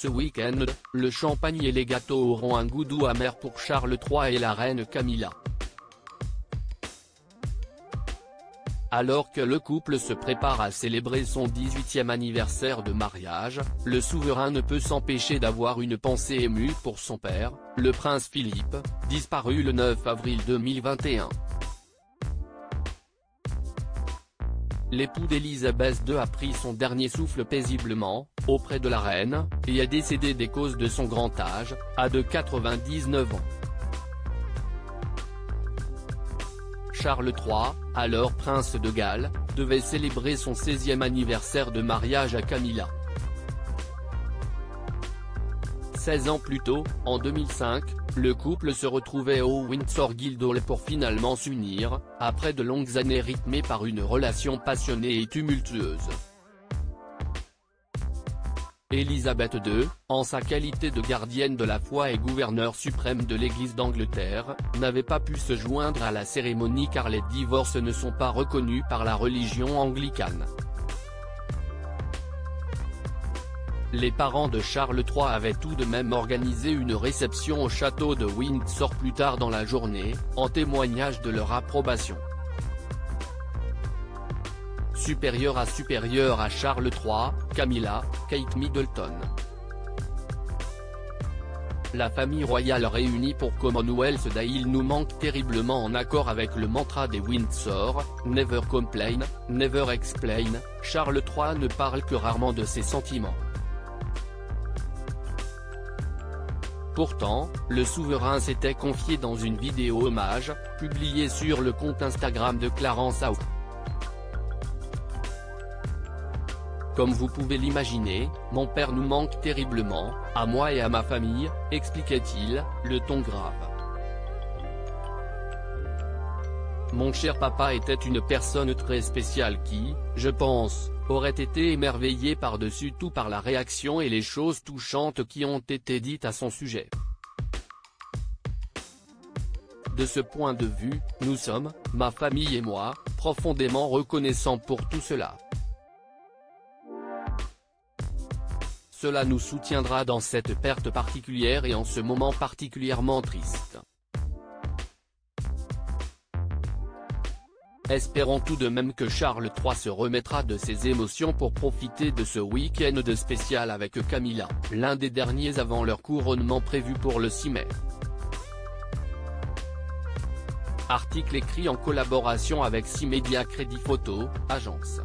Ce week-end, le champagne et les gâteaux auront un goût doux amer pour Charles III et la reine Camilla. Alors que le couple se prépare à célébrer son 18e anniversaire de mariage, le souverain ne peut s'empêcher d'avoir une pensée émue pour son père, le prince Philippe, disparu le 9 avril 2021. L'époux d'Elisabeth II a pris son dernier souffle paisiblement, auprès de la reine, et est décédé des causes de son grand âge, à de 99 ans. Charles III, alors prince de Galles, devait célébrer son 16e anniversaire de mariage à Camilla. 16 ans plus tôt, en 2005, le couple se retrouvait au Windsor Guildhall pour finalement s'unir, après de longues années rythmées par une relation passionnée et tumultueuse. Élisabeth II, en sa qualité de gardienne de la foi et gouverneur suprême de l'Église d'Angleterre, n'avait pas pu se joindre à la cérémonie car les divorces ne sont pas reconnus par la religion anglicane. Les parents de Charles III avaient tout de même organisé une réception au château de Windsor plus tard dans la journée, en témoignage de leur approbation supérieur à supérieur à Charles III, Camilla, Kate Middleton. La famille royale réunie pour Commonwealth Day il nous manque terriblement en accord avec le mantra des Windsor, Never complain, never explain, Charles III ne parle que rarement de ses sentiments. Pourtant, le souverain s'était confié dans une vidéo hommage, publiée sur le compte Instagram de Clarence Howe. Comme vous pouvez l'imaginer, mon père nous manque terriblement, à moi et à ma famille, expliquait-il, le ton grave. Mon cher papa était une personne très spéciale qui, je pense, aurait été émerveillé par-dessus tout par la réaction et les choses touchantes qui ont été dites à son sujet. De ce point de vue, nous sommes, ma famille et moi, profondément reconnaissants pour tout cela. Cela nous soutiendra dans cette perte particulière et en ce moment particulièrement triste. Espérons tout de même que Charles III se remettra de ses émotions pour profiter de ce week-end de spécial avec Camilla, l'un des derniers avant leur couronnement prévu pour le 6 mai. Article écrit en collaboration avec 6 Media Crédit Photo, agence.